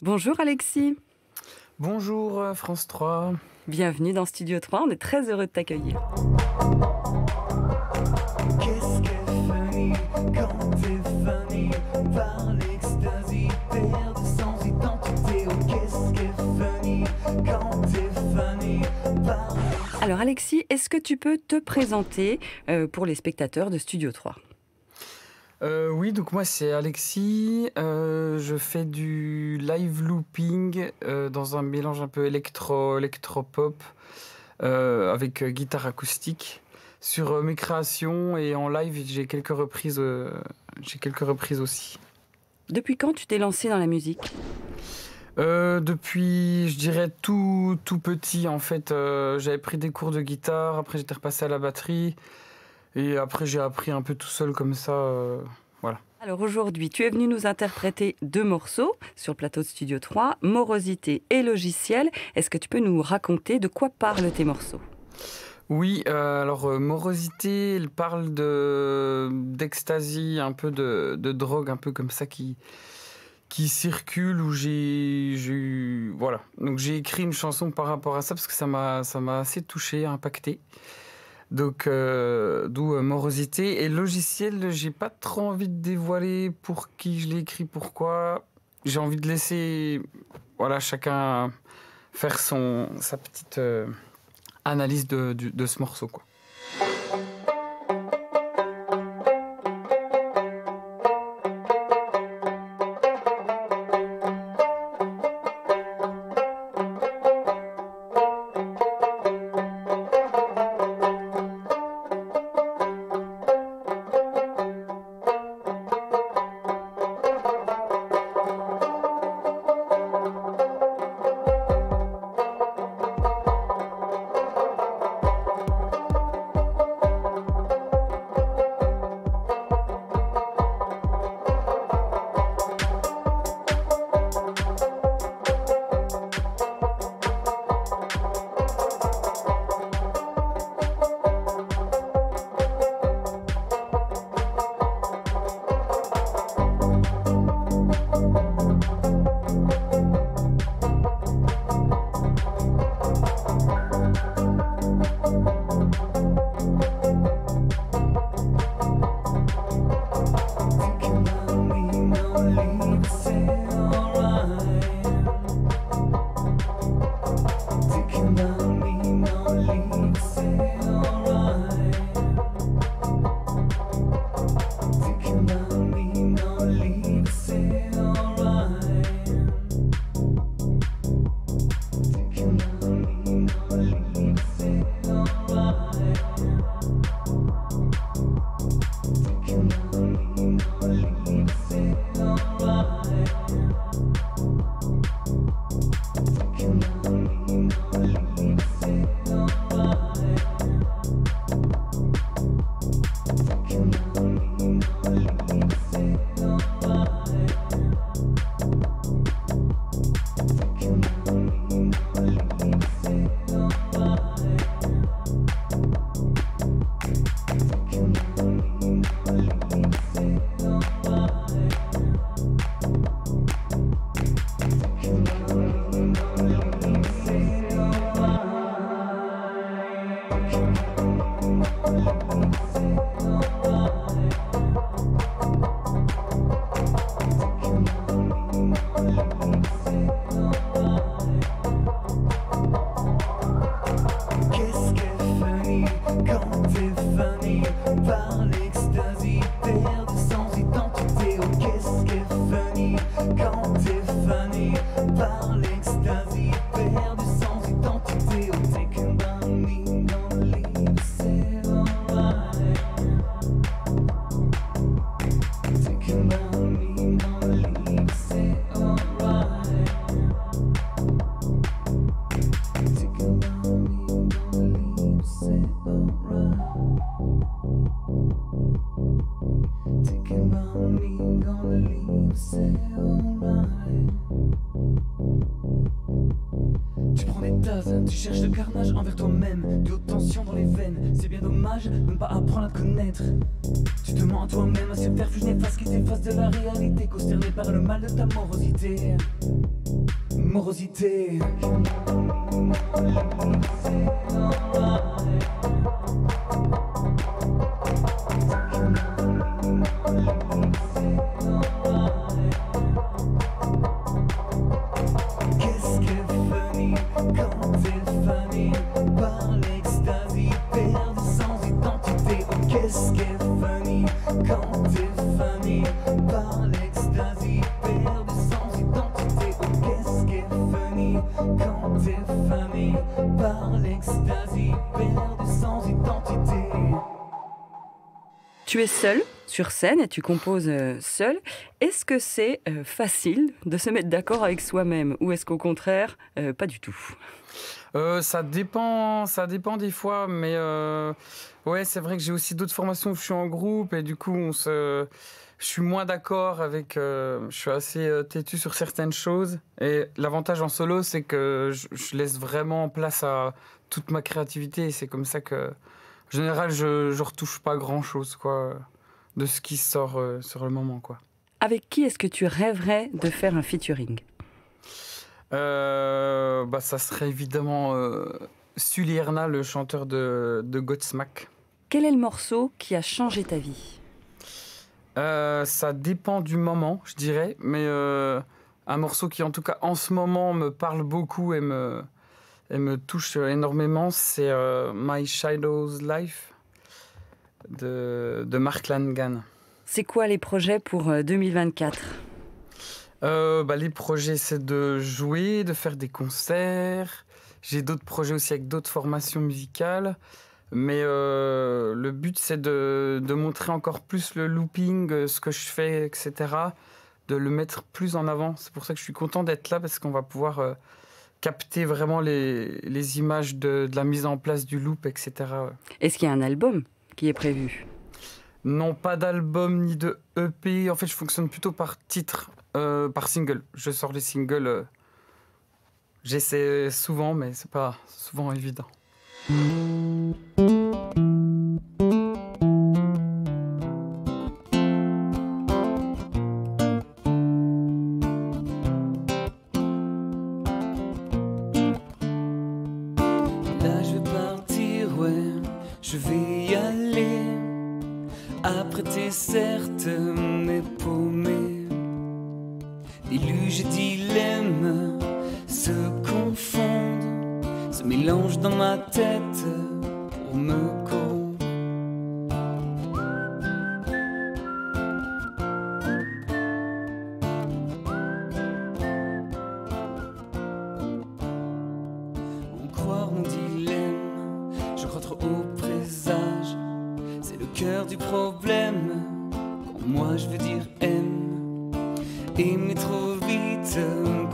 Bonjour Alexis. Bonjour euh, France 3. Bienvenue dans Studio 3, on est très heureux de t'accueillir. Qu'est-ce qu'est funny quand t'es funny Par l'extasie, perdre sans identité? Oh qu'est-ce qu'est funny quand t'es funny Par Alors Alexis, est-ce que tu peux te présenter euh, pour les spectateurs de Studio 3 Euh, oui, donc moi c'est Alexis. Euh, je fais du live looping euh, dans un mélange un peu électro, électro-pop avec guitare acoustique. Sur mes créations et en live, j'ai quelques reprises. j'ai quelques reprises aussi. Depuis quand tu t'es lancé dans la musique? Depuis, je dirais tout, tout petit, en fait, j'avais pris des cours de guitare, après j'étais repassé à la batterie, et après j'ai appris un peu tout seul comme ça. euh, voilà. Alors aujourd'hui, tu es venu nous interpréter deux morceaux sur le plateau de Studio 3, Morosité et Logiciel. Est-ce que tu peux nous raconter de quoi parlent tes morceaux? Oui, euh, alors euh, Morosité, il parle de un peu de, de drogue, un peu comme ça qui qui circule où j'ai j'ai eu voilà donc j'ai écrit une chanson par rapport à ça parce que ça m'a ça m'a assez touché impacté donc euh, d'où euh, morosité. Et logiciel j'ai pas trop envie de dévoiler pour qui je l'ai écrit pourquoi. J'ai envie de laisser voilà chacun faire son sa petite euh, analyse de, de ce morceau quoi Qu'est-ce Tu cherches le carnage envers toi-même, de haute tension dans les veines. C'est bien dommage de ne pas apprendre à te connaître. Tu te mens à toi-même, un subterfuge néfaste qui t'efface de la réalité, consterné par le mal de ta morosité. Morosité. Quand t'es funny par l'extasie perdu sans identité Tu es seul sur scène et tu composes euh, seul. Est-ce que c'est euh, facile de se mettre d'accord avec soi-même ou est-ce qu'au contraire, euh, pas du tout? Euh, ça dépend, ça dépend des fois, mais euh, ouais, c'est vrai que j'ai aussi d'autres formations où je suis en groupe et du coup, on se, je suis moins d'accord avec. euh, je suis assez euh, têtu sur certaines choses et l'avantage en solo, c'est que je, je laisse vraiment place à toute ma créativité et c'est comme ça que, en général, je, je retouche pas grand chose quoi de ce qui sort euh, sur le moment quoi. Avec qui est-ce que tu rêverais de faire un featuring? Euh, bah, ça serait évidemment euh, Sully Erna, le chanteur de, de Godsmack. Quel est le morceau qui a changé ta vie? Euh, ça dépend du moment, je dirais, mais euh, un morceau qui, en tout cas, en ce moment, me parle beaucoup et me, et me touche énormément, c'est euh, My Shadow's Life de, de Mark Langan. C'est quoi les projets pour euh, 2024 Euh, bah, les projets, c'est de jouer, de faire des concerts. J'ai d'autres projets aussi avec d'autres formations musicales. Mais euh, le but, c'est de, de montrer encore plus le looping, euh, ce que je fais, etc. De le mettre plus en avant. C'est pour ça que je suis content d'être là, parce qu'on va pouvoir euh, capter vraiment les, les images de, de la mise en place du loop, etc. Est-ce qu'il y a un album qui est prévu? Non, pas d'album ni de EP. En fait, je fonctionne plutôt par titre, euh, par single. Je sors les singles. J'essaie souvent, mais c'est pas souvent évident. Je vais partir, ouais, je vais y aller. Après tes certes,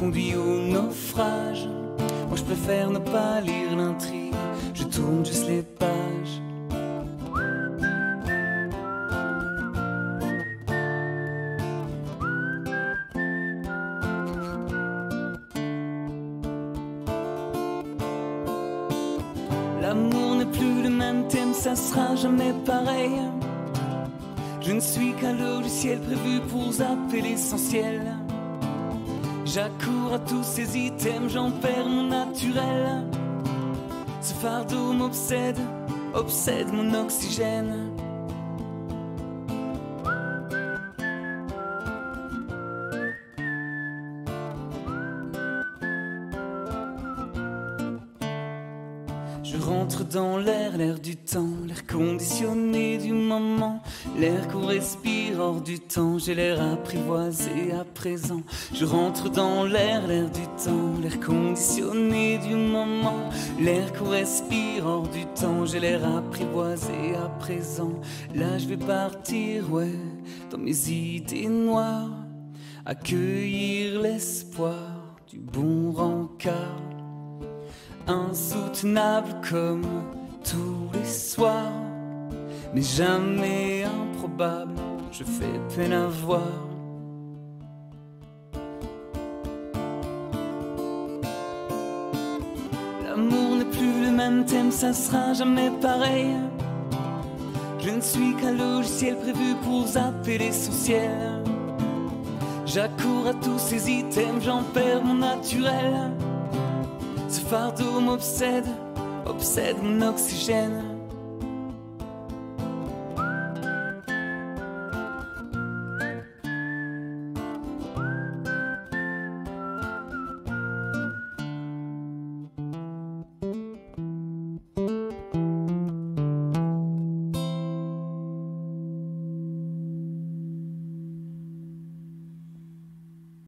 conduit au naufrage. Moi je préfère ne pas lire l'intrigue. Juste les pages. L'amour n'est plus le même thème, ça sera jamais pareil. Je ne suis qu'un logiciel prévu pour zapper l'essentiel. J'accours à tous ces items, j'en perds mon naturel. Fardeau m'obsède, obsède mon oxygène. Dans l'air, l'air du temps, l'air conditionné du moment, l'air qu'on respire hors du temps, j'ai l'air apprivoisé à présent. Je rentre dans l'air, l'air du temps, l'air conditionné du moment, l'air qu'on respire hors du temps, j'ai l'air apprivoisé à présent. Là je vais partir, ouais, dans mes idées noires, accueillir l'espoir du bon comme tous les soirs, mais jamais improbable je fais peine à voir. L'amour n'est plus le même thème, ça sera jamais pareil. Je ne suis qu'un logiciel prévu pour zapper l'essentiel. J'accours à tous ces items, j'en perds mon naturel. Fardeau m'obsède, obsède mon oxygène.